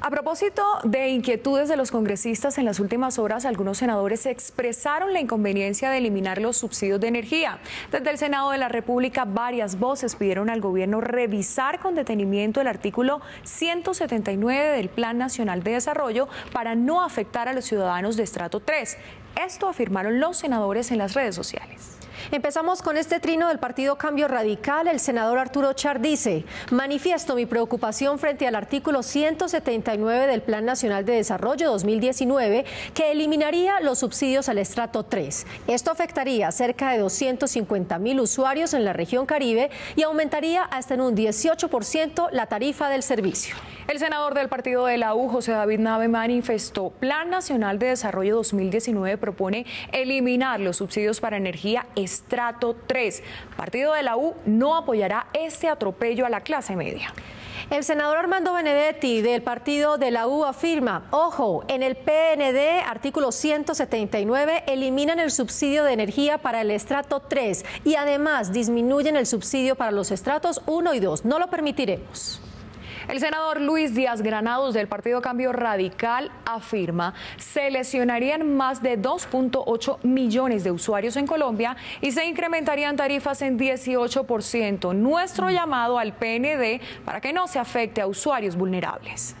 A propósito de inquietudes de los congresistas en las últimas horas, algunos senadores expresaron la inconveniencia de eliminar los subsidios de energía. Desde el Senado de la República, varias voces pidieron al gobierno revisar con detenimiento el artículo 179 del Plan Nacional de Desarrollo para no afectar a los ciudadanos de estrato 3. Esto afirmaron los senadores en las redes sociales. Empezamos con este trino del partido Cambio Radical. El senador Arturo Char dice, manifiesto mi preocupación frente al artículo 179 del Plan Nacional de Desarrollo 2019 que eliminaría los subsidios al estrato 3. Esto afectaría a cerca de 250 mil usuarios en la región Caribe y aumentaría hasta en un 18% la tarifa del servicio. El senador del partido de la U, José David Nave, manifestó, Plan Nacional de Desarrollo 2019 propone eliminar los subsidios para energía estrato 3. Partido de la U no apoyará este atropello a la clase media. El senador Armando Benedetti del partido de la U afirma, ojo, en el PND, artículo 179, eliminan el subsidio de energía para el estrato 3 y además disminuyen el subsidio para los estratos 1 y 2. No lo permitiremos. El senador Luis Díaz Granados del Partido Cambio Radical afirma se lesionarían más de 2.8 millones de usuarios en Colombia y se incrementarían tarifas en 18%. Nuestro llamado al PND para que no se afecte a usuarios vulnerables.